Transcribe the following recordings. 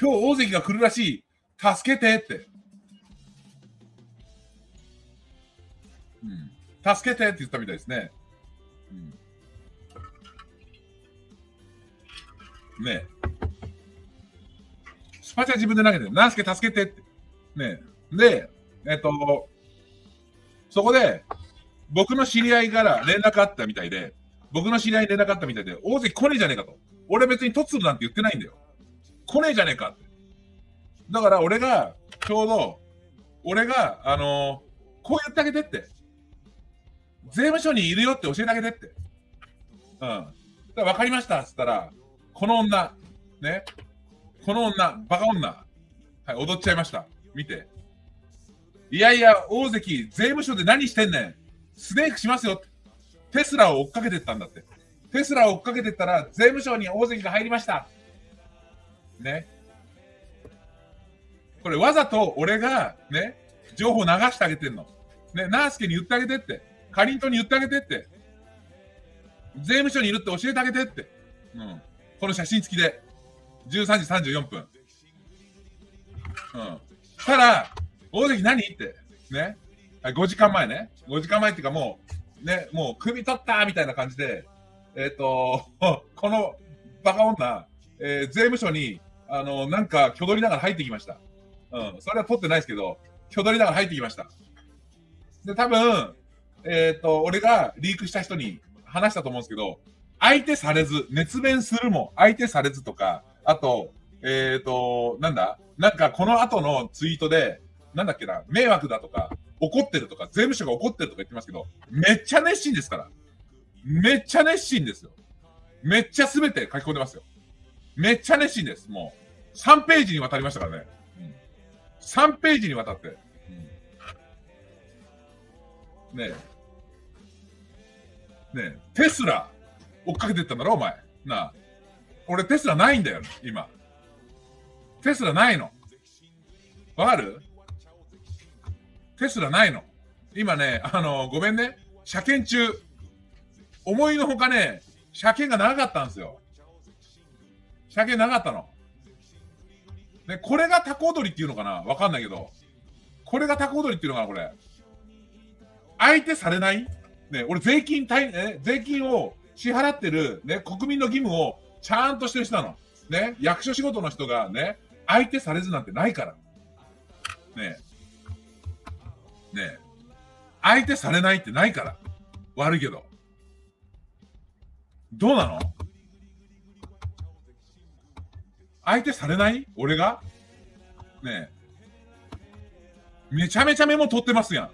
今日大関が来るらしい。助けてって。うん。助けてって言ったみたいですね。うん。ねスパチャ自分で投げて、ナースケ助けてって。ねで、えっと、そこで、僕の知り合いから連絡あったみたいで、僕の知り合いに連絡あったみたいで、大関来ねえじゃねえかと。俺別に突るなんて言ってないんだよ。来ねえじゃねえかって。だから俺が、ちょうど、俺が、あのー、こう言ってあげてって。税務署にいるよって教えてあげてって。うん。だ分かりましたっつったら、この女、ね。この女、バカ女。はい、踊っちゃいました。見て。いやいや、大関、税務署で何してんねん。スネークしますよ。テスラを追っかけてったんだって。テスラを追っかけてったら、税務署に大関が入りました。ね。これわざと俺が、ね、情報流してあげてんの。ね、ナースケに言ってあげてって。かりんとに言ってあげてって。税務署にいるって教えてあげてって。うん。この写真付きで。13時34分。うん。たら、大関何って。ね。5時間前ね。5時間前っていうかもう、ね、もう首取ったみたいな感じで、えっ、ー、と、このバカ女、えー、税務署に、あの、なんか、挙取りながら入ってきました。うん。それは取ってないですけど、挙取りながら入ってきました。で、多分、えっ、ー、と、俺がリークした人に話したと思うんですけど、相手されず、熱弁するも相手されずとか、あと、えっ、ー、と、なんだなんかこの後のツイートで、なんだっけな、迷惑だとか、怒ってるとか、税務署が怒ってるとか言ってますけど、めっちゃ熱心ですから。めっちゃ熱心ですよ。めっちゃすべて書き込んでますよ。めっちゃ熱心です。もう、3ページにわたりましたからね。うん、3ページにわたって。うん、ねえ。ねえ、テスラ、追っかけてったんだろ、お前。なあ。俺テスラないんだよ、今。テスラないの。わかる？テスラないの。今ね、あの、ごめんね。車検中。思いのほかね、車検が長かったんですよ。車検長かったの。ね、これがタコ踊りっていうのかな？わかんないけど。これがタコ踊りっていうのかなこれ。相手されない？ね、俺税金対、ね、税金を支払ってる、ね、国民の義務をちゃんとしてる人なの。ね、役所仕事の人がね、相手されずなんてないから。ねね相手されないってないから。悪いけど。どうなの？相手されない？俺が？ねえ。めちゃめちゃメモ取ってますやん。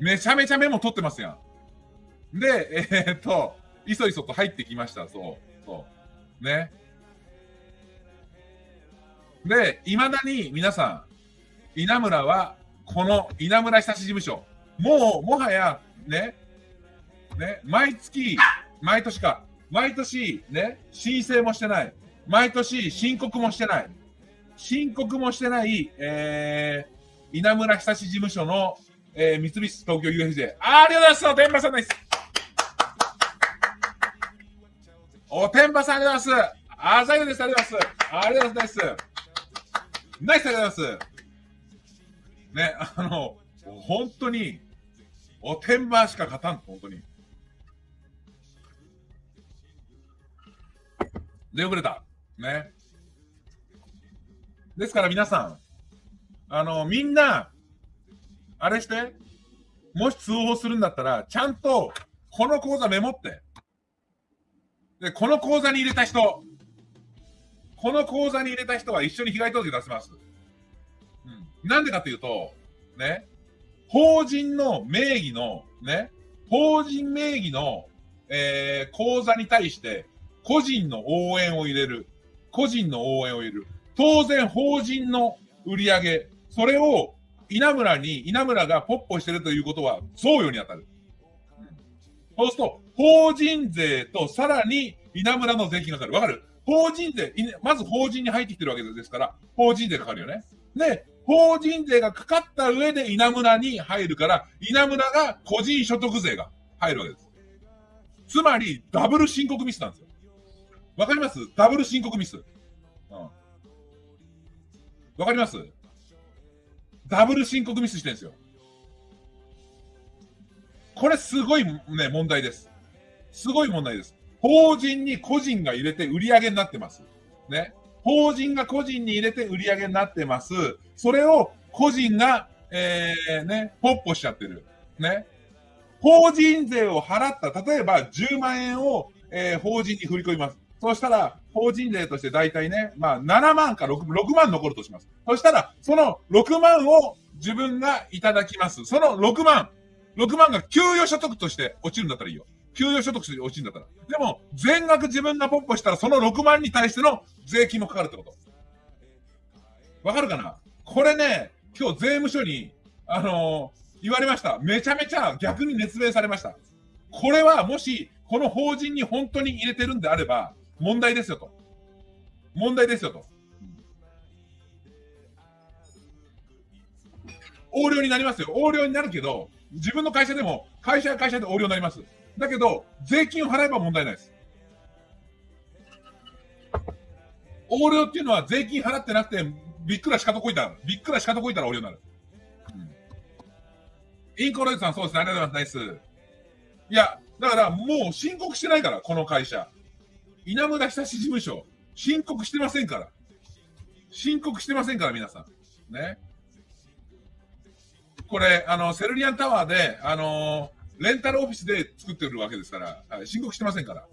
めちゃめちゃメモ取ってますやん。で、えー、っと、いそいそと入ってきました。そう。そう。ね。で、未だに皆さん、稲村は、この稲村久志事務所、もう、もはや、ね、ね、毎月、毎年か、毎年、ね、申請もしてない。毎年、申告もしてない。申告もしてない、えー、稲村久志事務所の、えー、三菱東京 UFJ。あありがとうございます。天馬さんです。お、天馬さんありがとうございます。あざゆです。ありがとうございます。ありがとうございます。ナイスありがとうございます。ね、あの、本当に、おてんばしか勝たん、本当に。出遅れた。ね。ですから皆さん、あの、みんな、あれして、もし通報するんだったら、ちゃんと、この口座メモって。で、この口座に入れた人、この口座に入れた人は一緒に被害届出せます。うん。なんでかというと、ね、法人の名義の、ね、法人名義の、えー、口座に対して、個人の応援を入れる。個人の応援を入れる。当然、法人の売り上げ、それを稲村に、稲村がポッポしてるということは贈与に当たる。そうすると、法人税とさらに稲村の税金がかかる。わかる？法人税、まず法人に入ってきてるわけですから、法人税かかるよね。で、法人税がかかった上で稲村に入るから、稲村が個人所得税が入るわけです。つまり、ダブル申告ミスなんですよ。わかります？ダブル申告ミス。うん。わかります？ダブル申告ミスしてるんですよ。これすごいね、問題です。すごい問題です。法人に個人が入れて売り上げになってます。ね。法人が個人に入れて売り上げになってます。それを個人が、えー、ね、ポッポしちゃってる。ね。法人税を払った、例えば10万円を、えー、法人に振り込みます。そうしたら、法人税として大体ね、まあ7万か 6, 6万残るとします。そしたら、その6万を自分がいただきます。その6万、6万が給与所得として落ちるんだったらいいよ。給与所得として落ちるんだったら。でも、全額自分がポッポしたら、その6万に対しての税金もかかるってこと。わかるかな？これね、今日税務署に、あのー、言われました。めちゃめちゃ逆に熱弁されました。これはもし、この法人に本当に入れてるんであれば、問題ですよと。問題ですよと。横領になりますよ。横領になるけど、自分の会社でも、会社や会社で横領になります。だけど、税金を払えば問題ないです。横領っていうのは税金払ってなくて、びっくらしかとこいたら、びっくらしかとこいたら横領になる。うん、インコロイドさん、そうですね。ありがとうございます。ナイス。いや、だからもう申告してないから、この会社。稲村久志事務所、申告してませんから。申告してませんから、皆さん。ね。これ、あの、セルリアンタワーで、あのレンタルオフィスで作ってるわけですから、申告してませんから。